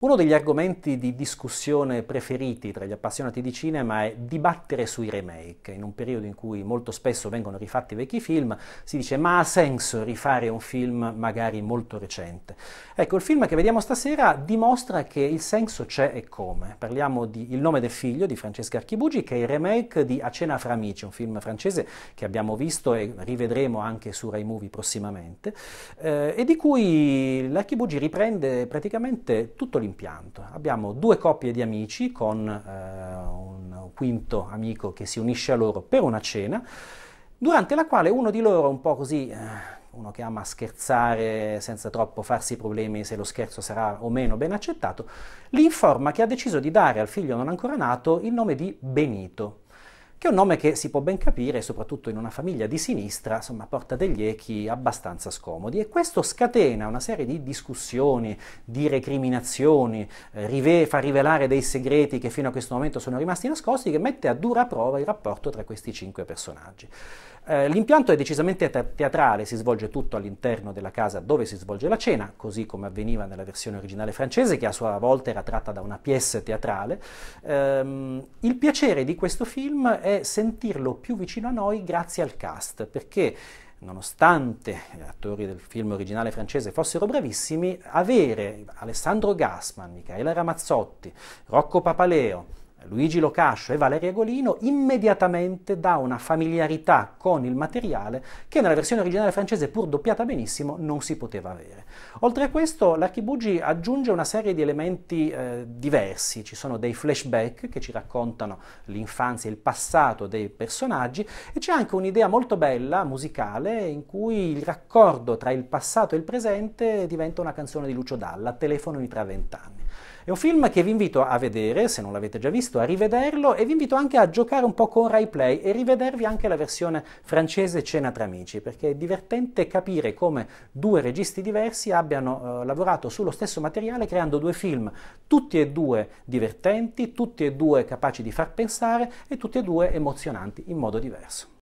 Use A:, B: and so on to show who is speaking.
A: Uno degli argomenti di discussione preferiti tra gli appassionati di cinema è dibattere sui remake. In un periodo in cui molto spesso vengono rifatti vecchi film, si dice ma ha senso rifare un film magari molto recente? Ecco, il film che vediamo stasera dimostra che il senso c'è e come. Parliamo di Il nome del figlio di Francesca Archibugi, che è il remake di A cena fra amici, un film francese che abbiamo visto e rivedremo anche su Rai Movie prossimamente, eh, e di cui l'Archibugi riprende praticamente tutto l'impegno l'impianto. Abbiamo due coppie di amici con eh, un quinto amico che si unisce a loro per una cena, durante la quale uno di loro, un po' così, eh, uno che ama scherzare senza troppo farsi problemi se lo scherzo sarà o meno ben accettato, li informa che ha deciso di dare al figlio non ancora nato il nome di Benito che è un nome che si può ben capire, soprattutto in una famiglia di sinistra, insomma, porta degli echi abbastanza scomodi e questo scatena una serie di discussioni, di recriminazioni, eh, rive- fa rivelare dei segreti che fino a questo momento sono rimasti nascosti, che mette a dura prova il rapporto tra questi cinque personaggi. Eh, l'impianto è decisamente teatrale, si svolge tutto all'interno della casa dove si svolge la cena, così come avveniva nella versione originale francese, che a sua volta era tratta da una pièce teatrale. Ehm, il piacere di questo film è sentirlo più vicino a noi grazie al cast, perché nonostante gli attori del film originale francese fossero bravissimi, avere Alessandro Gassman, Michaela Ramazzotti, Rocco Papaleo, Luigi Locascio e Valeria Golino immediatamente dà una familiarità con il materiale che nella versione originale francese, pur doppiata benissimo, non si poteva avere. Oltre a questo, l'Archibugi aggiunge una serie di elementi eh, diversi, ci sono dei flashback che ci raccontano l'infanzia e il passato dei personaggi e c'è anche un'idea molto bella, musicale, in cui il raccordo tra il passato e il presente diventa una canzone di Lucio Dalla, Telefonami tra vent'anni. È un film che vi invito a vedere, se non l'avete già visto, a rivederlo e vi invito anche a giocare un po' con Rai Play e rivedervi anche la versione francese Cena tra amici, perché è divertente capire come due registi diversi abbiano eh, lavorato sullo stesso materiale creando due film, tutti e due divertenti, tutti e due capaci di far pensare e tutti e due emozionanti in modo diverso.